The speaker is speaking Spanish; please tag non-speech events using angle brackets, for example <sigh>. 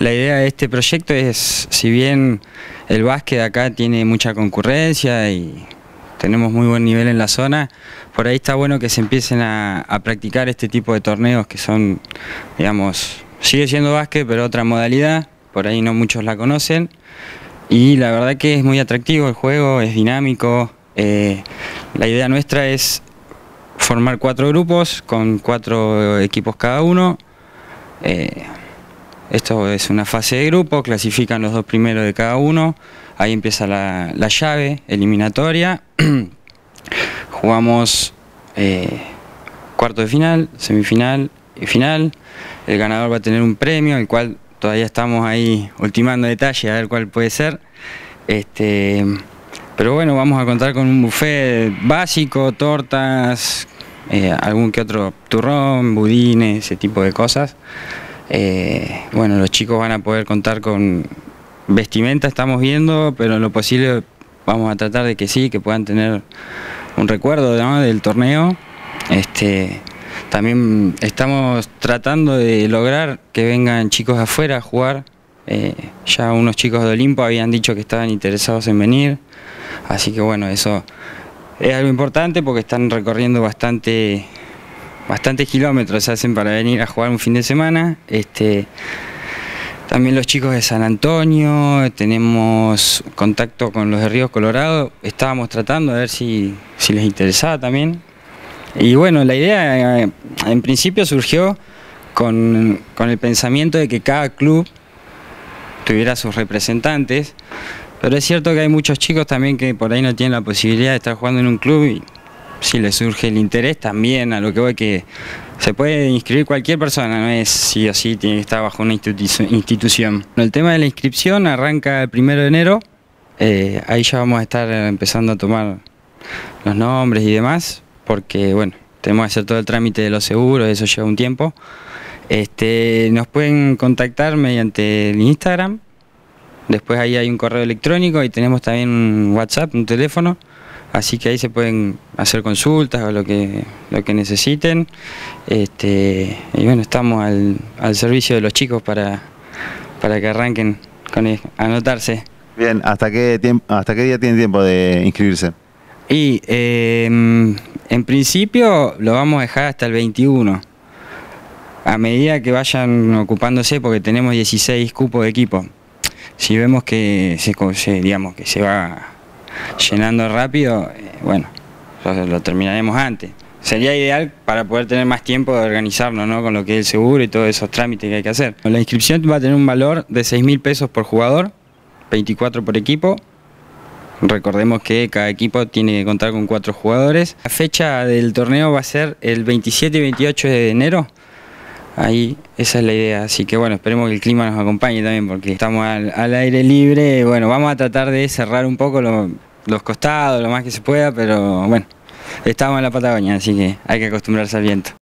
La idea de este proyecto es, si bien el básquet acá tiene mucha concurrencia y tenemos muy buen nivel en la zona, por ahí está bueno que se empiecen a, practicar este tipo de torneos que son, digamos, sigue siendo básquet pero otra modalidad, por ahí no muchos la conocen y la verdad que es muy atractivo el juego, es dinámico, eh, la idea nuestra es formar cuatro grupos con cuatro equipos cada uno. Eh, esto es una fase de grupo, clasifican los dos primeros de cada uno, ahí empieza la, llave eliminatoria, <clears throat> jugamos eh, cuarto de final, semifinal y final, el ganador va a tener un premio, el cual todavía estamos ahí ultimando detalles a ver cuál puede ser. Este, pero bueno, vamos a contar con un buffet básico, tortas, eh, algún que otro turrón, budines, ese tipo de cosas. Eh, bueno, los chicos van a poder contar con vestimenta, estamos viendo, pero en lo posible vamos a tratar de que sí, que puedan tener un recuerdo del torneo. Este, también estamos tratando de lograr que vengan chicos afuera a jugar. Eh, ya unos chicos de Olimpo habían dicho que estaban interesados en venir. Así que bueno, eso es algo importante porque están recorriendo bastante bastantes kilómetros se hacen para venir a jugar un fin de semana. Este, también los chicos de San Antonio, tenemos contacto con los de Ríos Colorado, estábamos tratando a ver si, si les interesaba también. Y bueno, la idea eh, en principio surgió con, con el pensamiento de que cada club tuviera sus representantes, pero es cierto que hay muchos chicos también que por ahí no tienen la posibilidad de estar jugando en un club y si les surge el interés también, a lo que voy que se puede inscribir cualquier persona, no es sí o sí tiene que estar bajo una institución. El tema de la inscripción arranca el primero de enero, eh, ahí ya vamos a estar empezando a tomar los nombres y demás, porque bueno, tenemos que hacer todo el trámite de los seguros, eso lleva un tiempo. Este, nos pueden contactar mediante el Instagram, después ahí hay un correo electrónico y tenemos también un WhatsApp, un teléfono, Así que ahí se pueden hacer consultas o lo que, lo que necesiten. Este, y bueno, estamos al, servicio de los chicos para, para que arranquen con anotarse. Bien, ¿hasta qué, tiempo, ¿hasta qué día tienen tiempo de inscribirse? Y em, en principio lo vamos a dejar hasta el 21. A medida que vayan ocupándose, porque tenemos 16 cupos de equipo. Si vemos que se, digamos, que se va llenando rápido, eh, bueno, lo terminaremos antes. Sería ideal para poder tener más tiempo de organizarnos ¿no? con lo que es el seguro y todos esos trámites que hay que hacer. La inscripción va a tener un valor de 6 mil pesos por jugador, 24 por equipo. Recordemos que cada equipo tiene que contar con cuatro jugadores. La fecha del torneo va a ser el 27 y 28 de enero. Ahí esa es la idea, así que bueno, esperemos que el clima nos acompañe también porque estamos al, al aire libre. Bueno, vamos a tratar de cerrar un poco lo, los costados, lo más que se pueda, pero bueno, estamos en la Patagonia, así que hay que acostumbrarse al viento.